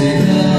Yeah.